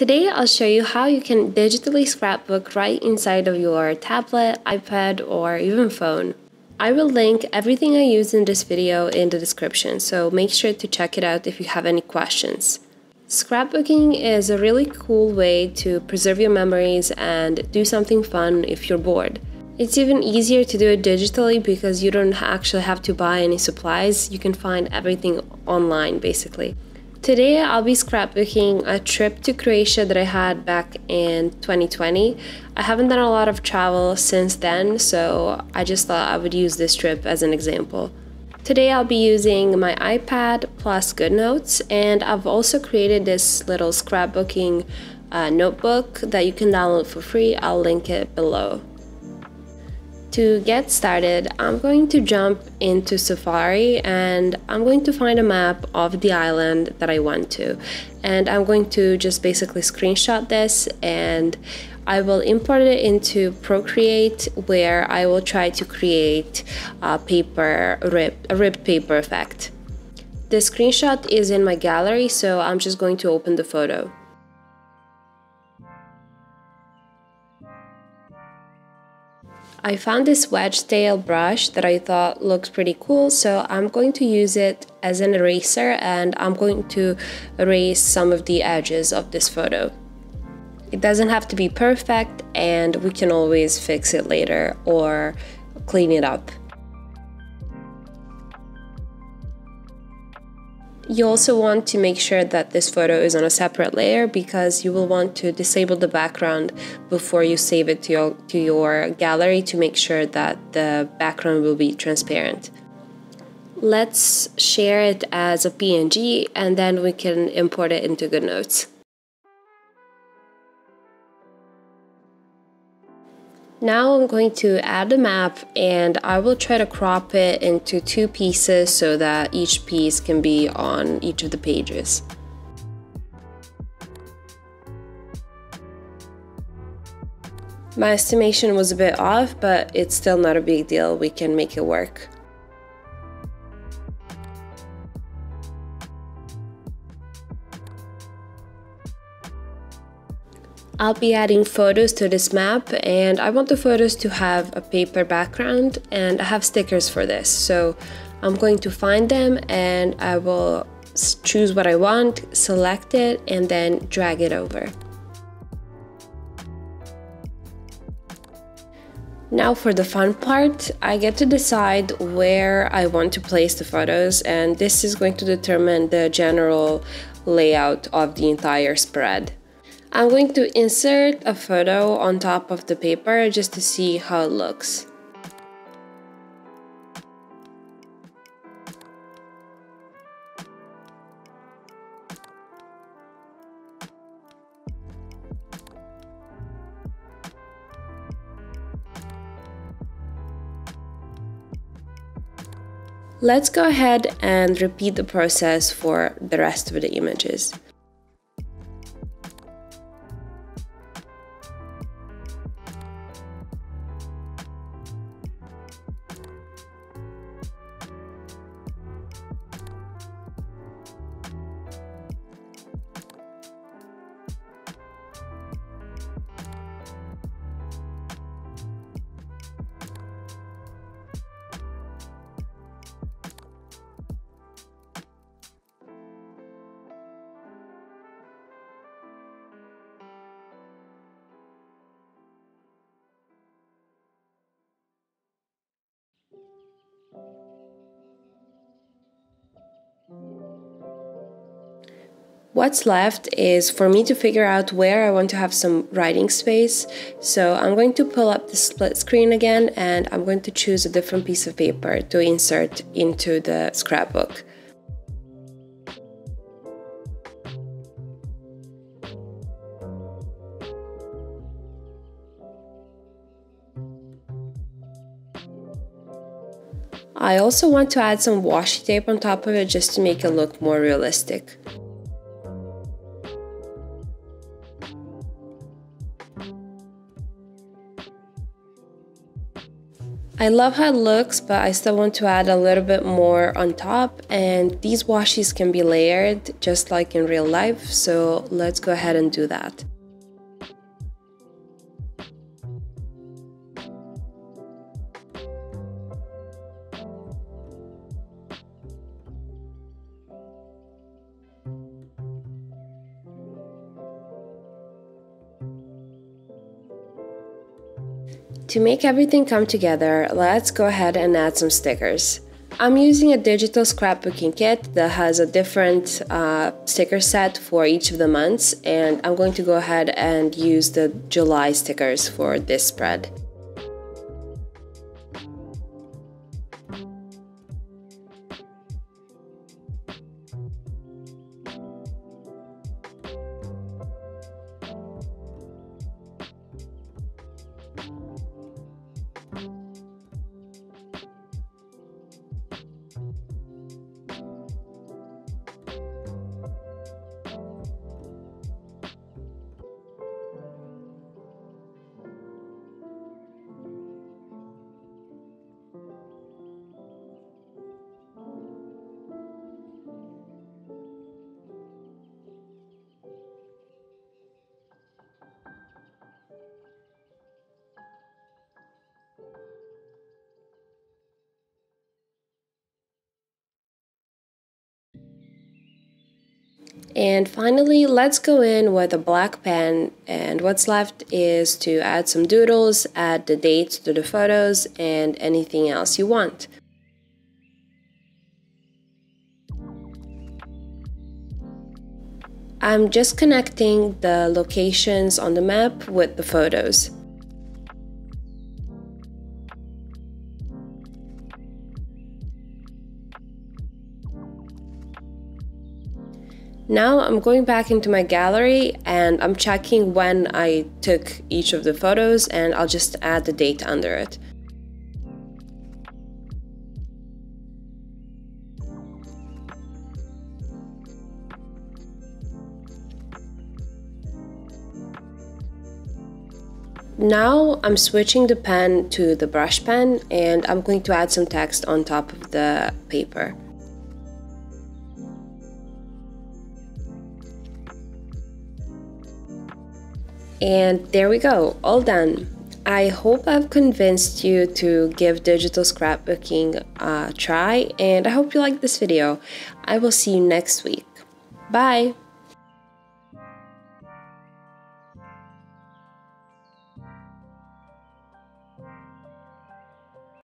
Today I'll show you how you can digitally scrapbook right inside of your tablet, iPad, or even phone. I will link everything I use in this video in the description, so make sure to check it out if you have any questions. Scrapbooking is a really cool way to preserve your memories and do something fun if you're bored. It's even easier to do it digitally because you don't actually have to buy any supplies, you can find everything online basically. Today I'll be scrapbooking a trip to Croatia that I had back in 2020. I haven't done a lot of travel since then, so I just thought I would use this trip as an example. Today I'll be using my iPad plus GoodNotes, and I've also created this little scrapbooking uh, notebook that you can download for free. I'll link it below. To get started, I'm going to jump into Safari and I'm going to find a map of the island that I want to. And I'm going to just basically screenshot this and I will import it into Procreate where I will try to create a paper rip, a ripped paper effect. The screenshot is in my gallery, so I'm just going to open the photo. I found this wedge tail brush that I thought looks pretty cool so I'm going to use it as an eraser and I'm going to erase some of the edges of this photo. It doesn't have to be perfect and we can always fix it later or clean it up. You also want to make sure that this photo is on a separate layer because you will want to disable the background before you save it to your, to your gallery to make sure that the background will be transparent. Let's share it as a PNG and then we can import it into GoodNotes. Now I'm going to add the map and I will try to crop it into two pieces so that each piece can be on each of the pages. My estimation was a bit off, but it's still not a big deal, we can make it work. I'll be adding photos to this map and I want the photos to have a paper background and I have stickers for this. So I'm going to find them and I will choose what I want, select it and then drag it over. Now for the fun part, I get to decide where I want to place the photos and this is going to determine the general layout of the entire spread. I'm going to insert a photo on top of the paper just to see how it looks. Let's go ahead and repeat the process for the rest of the images. What's left is for me to figure out where I want to have some writing space. So I'm going to pull up the split screen again and I'm going to choose a different piece of paper to insert into the scrapbook. I also want to add some washi tape on top of it just to make it look more realistic. I love how it looks, but I still want to add a little bit more on top and these washes can be layered just like in real life, so let's go ahead and do that. To make everything come together, let's go ahead and add some stickers. I'm using a digital scrapbooking kit that has a different uh, sticker set for each of the months and I'm going to go ahead and use the July stickers for this spread. And finally, let's go in with a black pen and what's left is to add some doodles, add the dates to the photos and anything else you want. I'm just connecting the locations on the map with the photos. Now I'm going back into my gallery and I'm checking when I took each of the photos and I'll just add the date under it. Now I'm switching the pen to the brush pen and I'm going to add some text on top of the paper. And there we go, all done. I hope I've convinced you to give digital scrapbooking a try and I hope you like this video. I will see you next week. Bye!